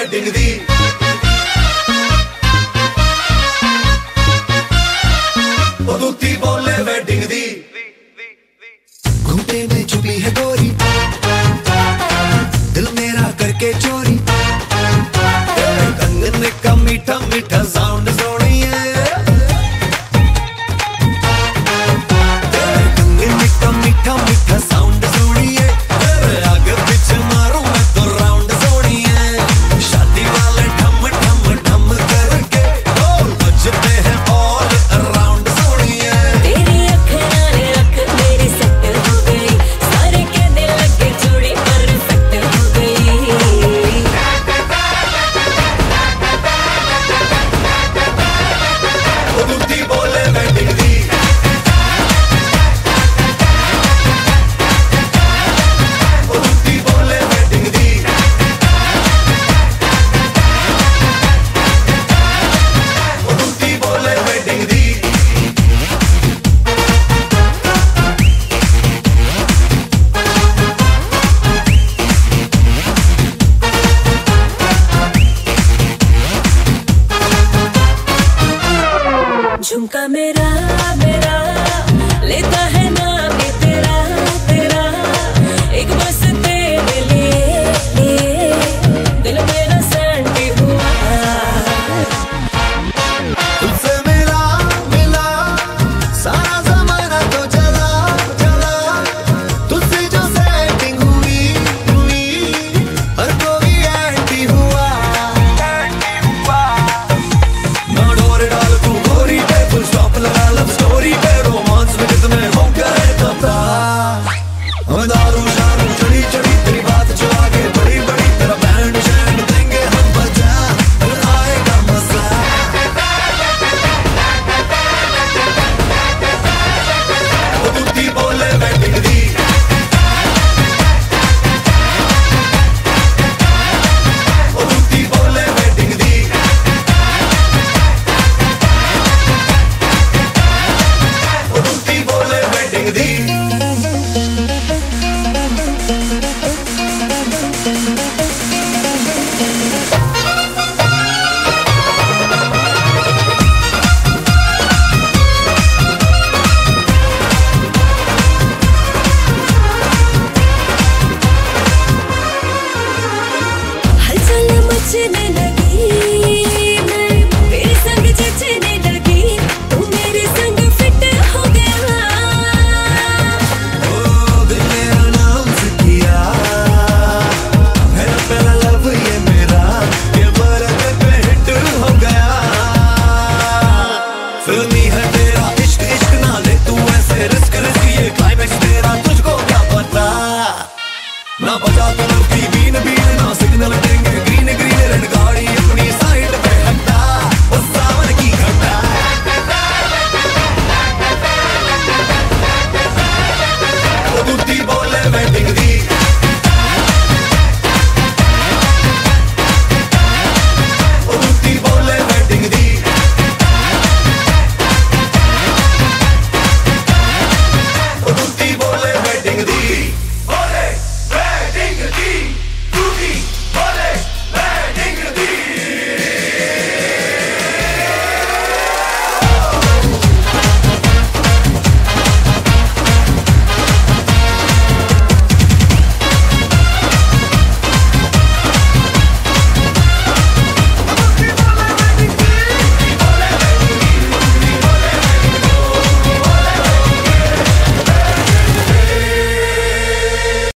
wedding ਦੀ ਉਹ ਦੁੱਤੀ ਬੋਲੇ wedding ਦੀ घूमते में छुपी है गोरी nunca me